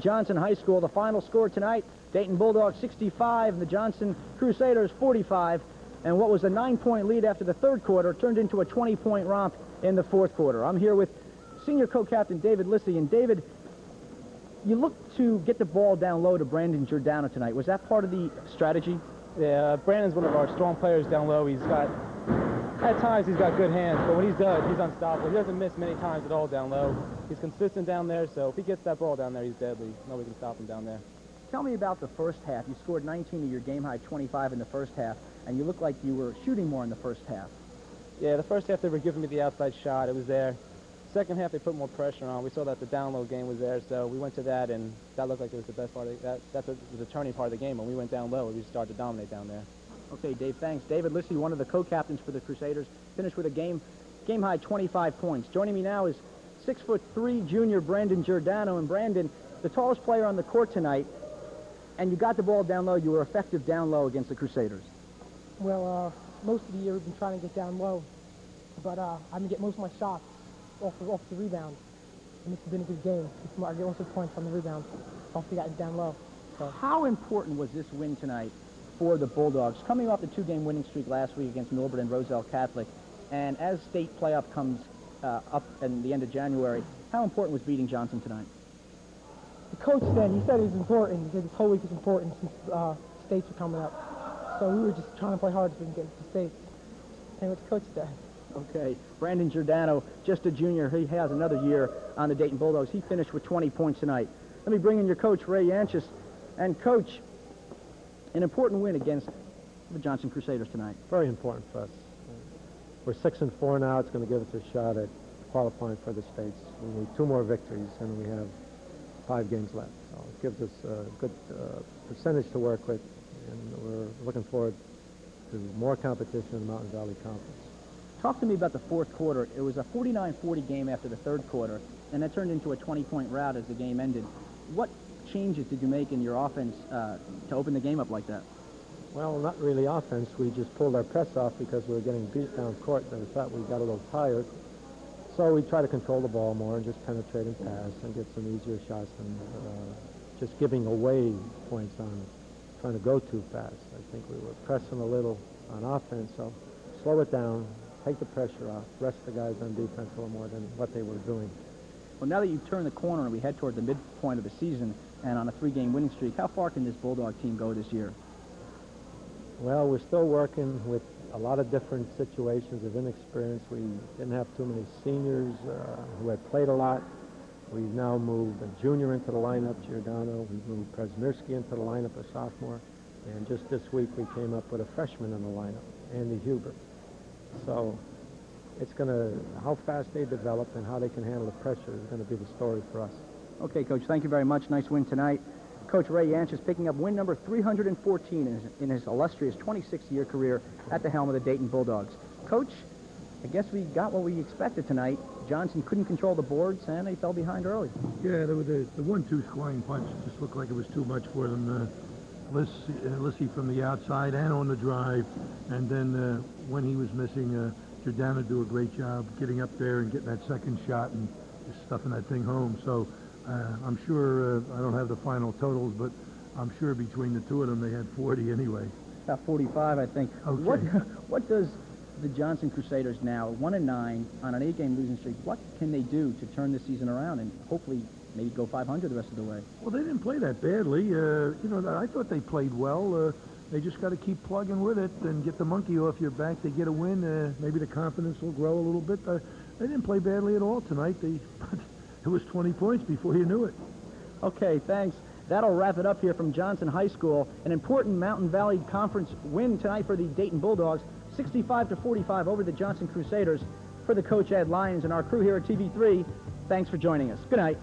Johnson High School. The final score tonight, Dayton Bulldogs 65 and the Johnson Crusaders 45. And what was a nine-point lead after the third quarter turned into a 20-point romp in the fourth quarter. I'm here with senior co-captain David Lissy. And David, you look to get the ball down low to Brandon Giordano tonight. Was that part of the strategy? Yeah, Brandon's one of our strong players down low. He's got, at times he's got good hands, but when he's done, he's unstoppable. He doesn't miss many times at all down low. He's consistent down there, so if he gets that ball down there, he's deadly. Nobody can stop him down there. Tell me about the first half. You scored 19 of your game-high 25 in the first half, and you looked like you were shooting more in the first half. Yeah, the first half they were giving me the outside shot. It was there. Second half they put more pressure on. We saw that the down low game was there, so we went to that, and that looked like it was the best part. Of the, that that's a, was the turning part of the game. When we went down low, we just started to dominate down there. Okay, Dave, thanks. David Lissy, one of the co-captains for the Crusaders, finished with a game game high 25 points. Joining me now is six foot three junior Brandon Giordano. And Brandon, the tallest player on the court tonight, and you got the ball down low. You were effective down low against the Crusaders. Well, uh, most of the year we've been trying to get down low, but uh, I've been getting most of my shots off the, off the rebound. And this has been a good game. I get most of the points on the rebound off the down low. So. How important was this win tonight for the Bulldogs, coming off the two-game winning streak last week against Millburn and Roselle Catholic, and as state playoff comes uh, up in the end of January, how important was beating Johnson tonight? The coach said, he said it was important. He said this whole week is important since uh, states are coming up. So we were just trying to play hard so we can get to states. What the coach said. Okay. Brandon Giordano, just a junior. He has another year on the Dayton Bulldogs. He finished with 20 points tonight. Let me bring in your coach, Ray Yanchus. And, Coach, an important win against the Johnson Crusaders tonight. Very important for us. We're six and four now. It's going to give us a shot at qualifying for the states. We need two more victories, and we have five games left. So it gives us a good uh, percentage to work with, and we're looking forward to more competition in the Mountain Valley Conference. Talk to me about the fourth quarter. It was a 49-40 game after the third quarter, and that turned into a 20-point rout as the game ended. What changes did you make in your offense uh, to open the game up like that? Well, not really offense. We just pulled our press off because we were getting beat down court and we thought we got a little tired. So we try to control the ball more and just penetrate and pass and get some easier shots than uh, just giving away points on trying to go too fast. I think we were pressing a little on offense, so slow it down, take the pressure off, rest the guys on defense a little more than what they were doing. Well, now that you've turned the corner and we head toward the midpoint of the season and on a three-game winning streak, how far can this Bulldog team go this year? Well, we're still working with a lot of different situations of inexperience. We didn't have too many seniors uh, who had played a lot. We've now moved a junior into the lineup, Giordano. We've moved Presmirsky into the lineup, a sophomore. And just this week we came up with a freshman in the lineup, Andy Huber. So it's going to, how fast they develop and how they can handle the pressure is going to be the story for us. Okay, Coach, thank you very much. Nice win tonight. Coach Ray Yanchus picking up win number 314 in his, in his illustrious 26-year career at the helm of the Dayton Bulldogs. Coach, I guess we got what we expected tonight. Johnson couldn't control the boards, and they fell behind early. Yeah, the, the, the one-two scoring punch just looked like it was too much for them. Uh, Lissy, uh, from the outside and on the drive, and then uh, when he was missing, uh, Giordano do a great job getting up there and getting that second shot and stuffing that thing home. So I'm sure, uh, I don't have the final totals, but I'm sure between the two of them they had 40 anyway. About 45, I think. Okay. What, what does the Johnson Crusaders now, 1 and 9 on an eight-game losing streak, what can they do to turn this season around and hopefully maybe go 500 the rest of the way? Well, they didn't play that badly. Uh, you know, I thought they played well. Uh, they just got to keep plugging with it and get the monkey off your back. They get a win. Uh, maybe the confidence will grow a little bit. Uh, they didn't play badly at all tonight. They, it was 20 points before you knew it. Okay, thanks. That'll wrap it up here from Johnson High School. An important Mountain Valley Conference win tonight for the Dayton Bulldogs, 65 to 45 over the Johnson Crusaders. For the coach Ed Lyons and our crew here at TV3, thanks for joining us. Good night.